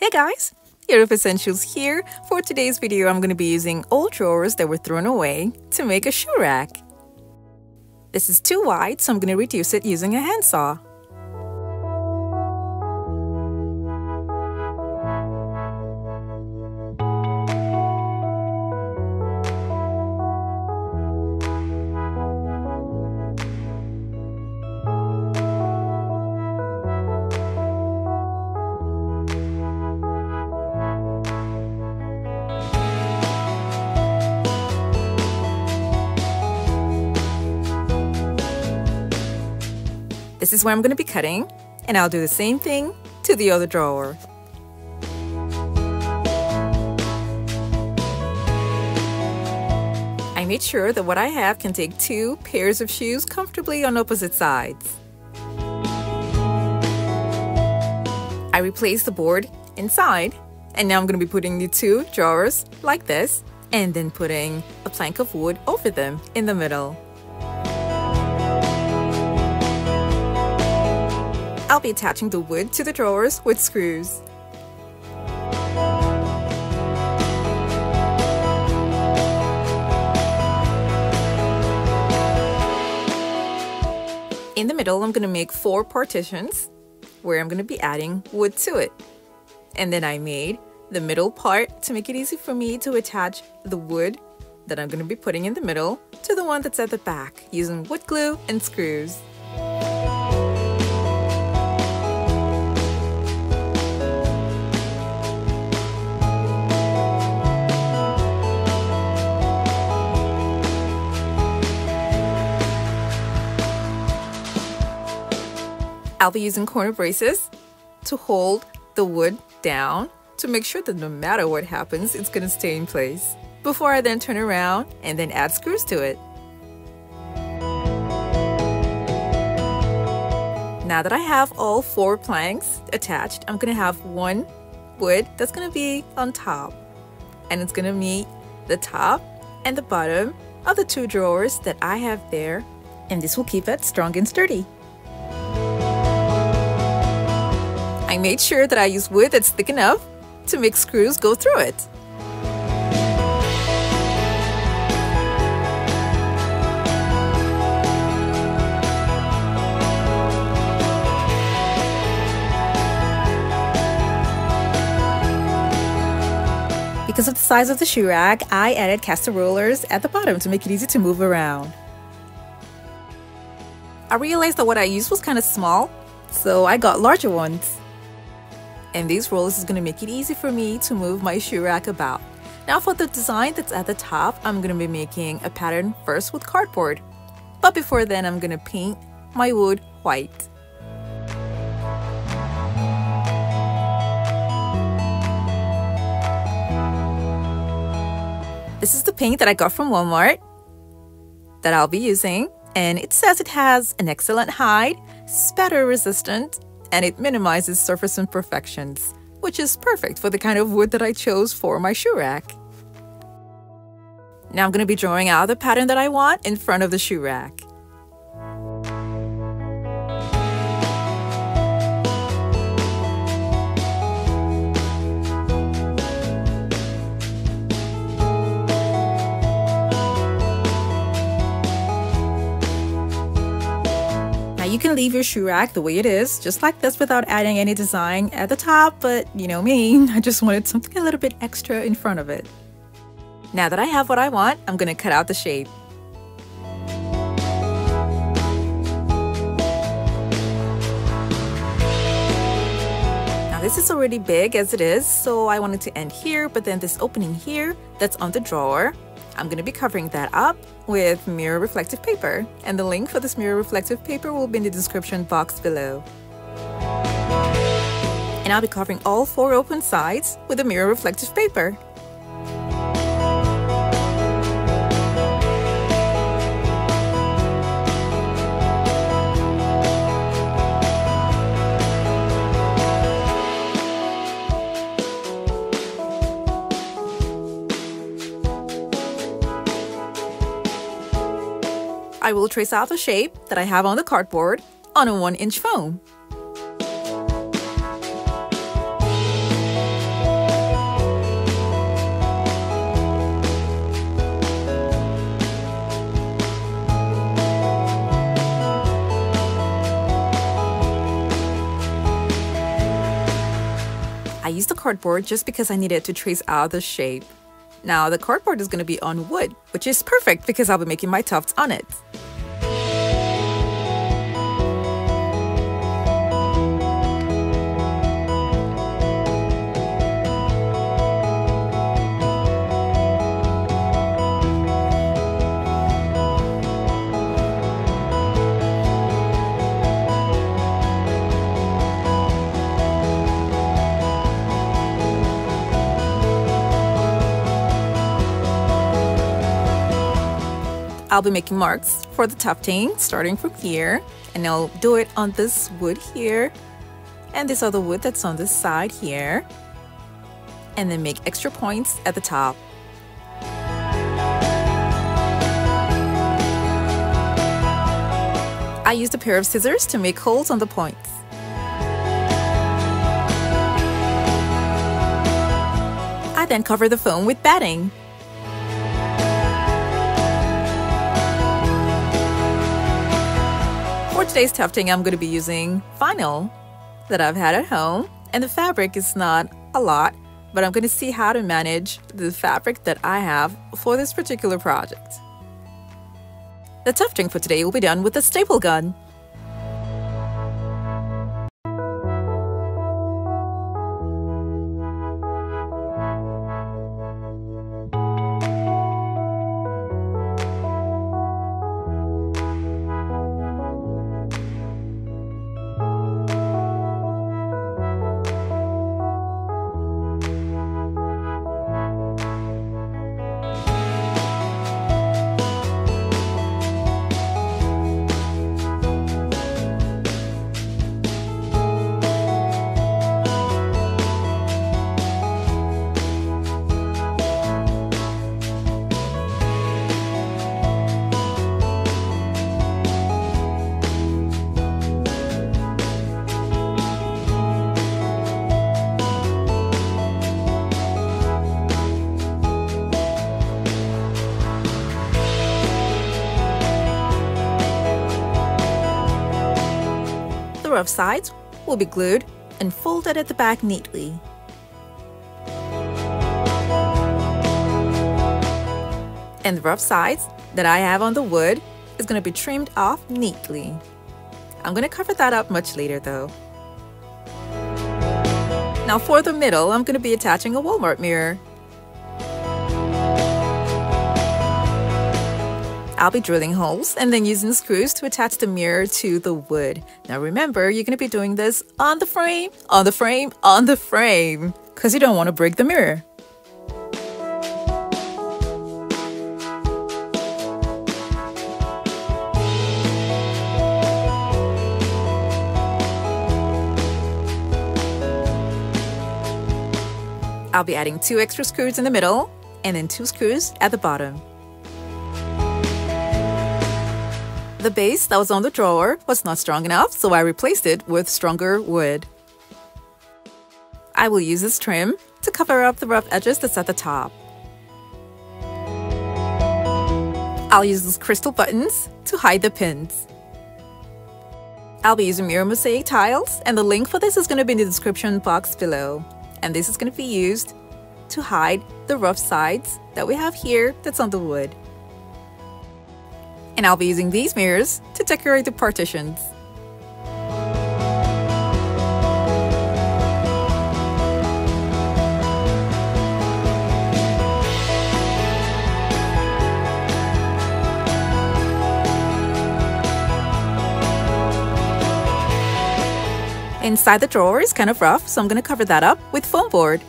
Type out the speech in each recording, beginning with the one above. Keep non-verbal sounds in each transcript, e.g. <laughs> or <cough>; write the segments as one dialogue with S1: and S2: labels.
S1: Hey guys, Yoduvh Essentials here. For today's video, I'm going to be using old drawers that were thrown away to make a shoe rack. This is too wide, so I'm going to reduce it using a handsaw. This is where I'm going to be cutting, and I'll do the same thing to the other drawer. I made sure that what I have can take two pairs of shoes comfortably on opposite sides. I replaced the board inside, and now I'm going to be putting the two drawers like this, and then putting a plank of wood over them in the middle. I'll be attaching the wood to the drawers with screws. In the middle, I'm going to make four partitions where I'm going to be adding wood to it. And then I made the middle part to make it easy for me to attach the wood that I'm going to be putting in the middle to the one that's at the back using wood glue and screws. I'll be using corner braces to hold the wood down to make sure that no matter what happens, it's going to stay in place. Before I then turn around and then add screws to it. Now that I have all four planks attached, I'm going to have one wood that's going to be on top. And it's going to meet the top and the bottom of the two drawers that I have there. And this will keep it strong and sturdy. I made sure that I use wood that's thick enough to make screws go through it. Because of the size of the shoe rack, I added caster rollers at the bottom to make it easy to move around. I realized that what I used was kind of small, so I got larger ones and these rollers is going to make it easy for me to move my shoe rack about. Now for the design that's at the top, I'm going to be making a pattern first with cardboard. But before then, I'm going to paint my wood white. This is the paint that I got from Walmart that I'll be using and it says it has an excellent hide, spatter resistant, and it minimizes surface imperfections, which is perfect for the kind of wood that I chose for my shoe rack. Now I'm going to be drawing out the pattern that I want in front of the shoe rack. You can leave your shoe rack the way it is, just like this without adding any design at the top, but you know me, <laughs> I just wanted something a little bit extra in front of it. Now that I have what I want, I'm gonna cut out the shape. Now this is already big as it is, so I wanted to end here, but then this opening here that's on the drawer, I'm going to be covering that up with mirror reflective paper and the link for this mirror reflective paper will be in the description box below. And I'll be covering all four open sides with the mirror reflective paper. I will trace out the shape that I have on the cardboard on a 1 inch foam. I used the cardboard just because I needed to trace out the shape. Now the cardboard is going to be on wood, which is perfect because I'll be making my tufts on it. I'll be making marks for the tufting starting from here and I'll do it on this wood here and this other wood that's on this side here and then make extra points at the top. I used a pair of scissors to make holes on the points. I then cover the foam with batting. For today's tufting, I'm going to be using vinyl that I've had at home, and the fabric is not a lot, but I'm going to see how to manage the fabric that I have for this particular project. The tufting for today will be done with a staple gun. Rough sides will be glued and folded at the back neatly. And the rough sides that I have on the wood is going to be trimmed off neatly. I'm going to cover that up much later though. Now for the middle, I'm going to be attaching a Walmart mirror. I'll be drilling holes and then using screws to attach the mirror to the wood. Now remember, you're going to be doing this on the frame, on the frame, on the frame, because you don't want to break the mirror. I'll be adding two extra screws in the middle and then two screws at the bottom. The base that was on the drawer was not strong enough, so I replaced it with stronger wood. I will use this trim to cover up the rough edges that's at the top. I'll use these crystal buttons to hide the pins. I'll be using mirror mosaic tiles and the link for this is going to be in the description box below and this is going to be used to hide the rough sides that we have here that's on the wood. And I'll be using these mirrors to decorate the partitions. Inside the drawer is kind of rough, so I'm going to cover that up with foam board.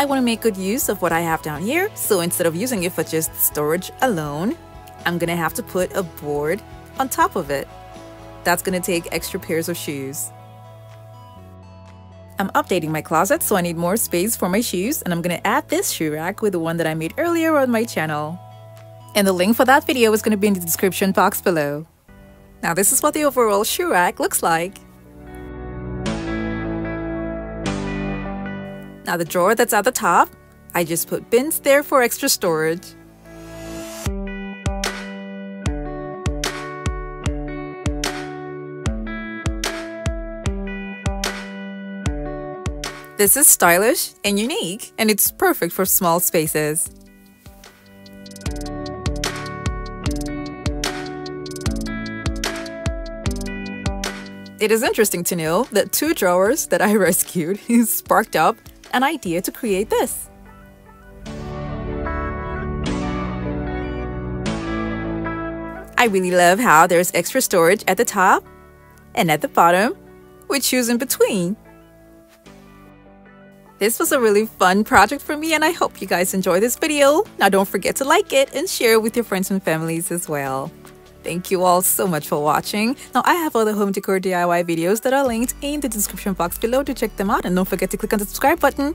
S1: I want to make good use of what I have down here, so instead of using it for just storage alone, I'm going to have to put a board on top of it. That's going to take extra pairs of shoes. I'm updating my closet so I need more space for my shoes and I'm gonna add this shoe rack with the one that I made earlier on my channel. And the link for that video is gonna be in the description box below. Now this is what the overall shoe rack looks like. Now the drawer that's at the top, I just put bins there for extra storage. This is stylish and unique, and it's perfect for small spaces. It is interesting to know that two drawers that I <laughs> rescued <laughs> sparked up an idea to create this. I really love how there's extra storage at the top and at the bottom with shoes in between. This was a really fun project for me and I hope you guys enjoy this video. Now don't forget to like it and share it with your friends and families as well. Thank you all so much for watching. Now I have other home decor DIY videos that are linked in the description box below to check them out and don't forget to click on the subscribe button.